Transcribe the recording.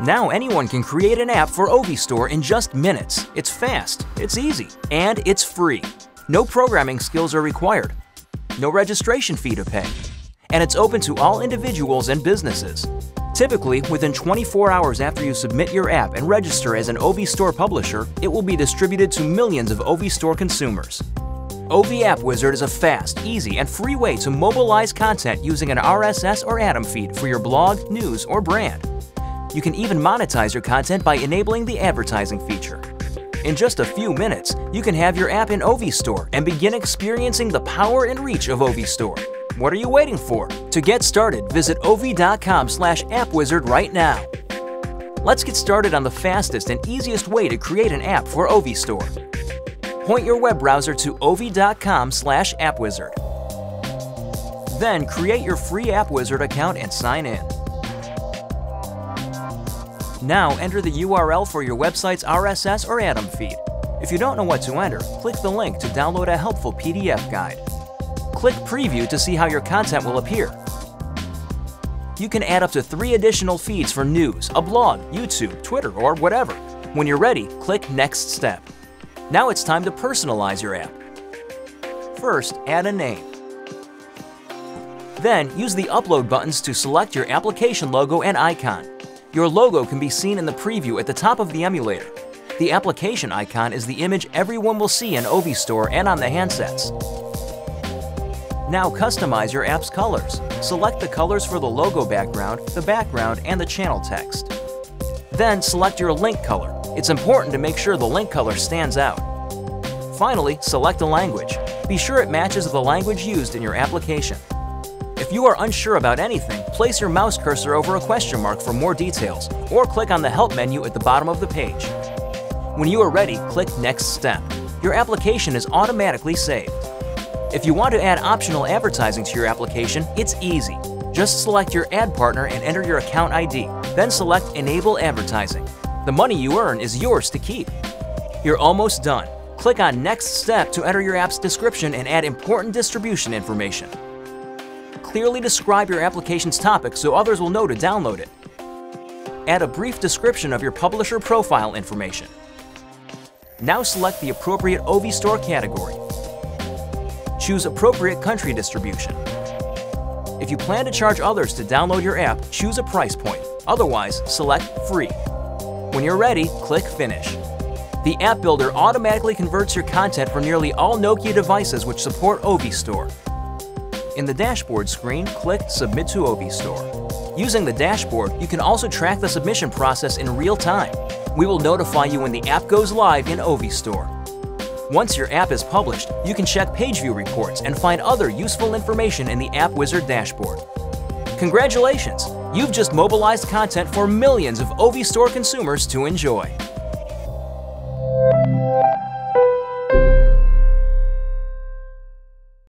Now anyone can create an app for Ovi Store in just minutes. It's fast, it's easy, and it's free. No programming skills are required. No registration fee to pay. And it's open to all individuals and businesses. Typically, within 24 hours after you submit your app and register as an Ovi Store publisher, it will be distributed to millions of Ovi Store consumers. Ovi App Wizard is a fast, easy, and free way to mobilize content using an RSS or Atom feed for your blog, news, or brand. You can even monetize your content by enabling the advertising feature. In just a few minutes, you can have your app in Ovi Store and begin experiencing the power and reach of Ovi Store. What are you waiting for? To get started, visit ovi.com slash appwizard right now. Let's get started on the fastest and easiest way to create an app for Ovi Store. Point your web browser to ovi.com slash appwizard. Then create your free AppWizard account and sign in. Now enter the URL for your website's RSS or Atom feed. If you don't know what to enter, click the link to download a helpful PDF guide. Click Preview to see how your content will appear. You can add up to three additional feeds for news, a blog, YouTube, Twitter, or whatever. When you're ready, click Next Step. Now it's time to personalize your app. First, add a name. Then, use the upload buttons to select your application logo and icon. Your logo can be seen in the preview at the top of the emulator. The application icon is the image everyone will see in Ovi Store and on the handsets. Now customize your app's colors. Select the colors for the logo background, the background, and the channel text. Then select your link color. It's important to make sure the link color stands out. Finally, select a language. Be sure it matches the language used in your application. If you are unsure about anything, place your mouse cursor over a question mark for more details, or click on the Help menu at the bottom of the page. When you are ready, click Next Step. Your application is automatically saved. If you want to add optional advertising to your application, it's easy. Just select your ad partner and enter your account ID, then select Enable Advertising. The money you earn is yours to keep. You're almost done. Click on Next Step to enter your app's description and add important distribution information. Clearly describe your application's topic so others will know to download it. Add a brief description of your publisher profile information. Now select the appropriate Ovi Store category. Choose appropriate country distribution. If you plan to charge others to download your app, choose a price point. Otherwise, select Free. When you're ready, click Finish. The App Builder automatically converts your content for nearly all Nokia devices which support Ovi Store. In the dashboard screen, click Submit to Ovi Store. Using the dashboard, you can also track the submission process in real time. We will notify you when the app goes live in Ovi Store. Once your app is published, you can check page view reports and find other useful information in the App Wizard dashboard. Congratulations! You've just mobilized content for millions of Ovi Store consumers to enjoy.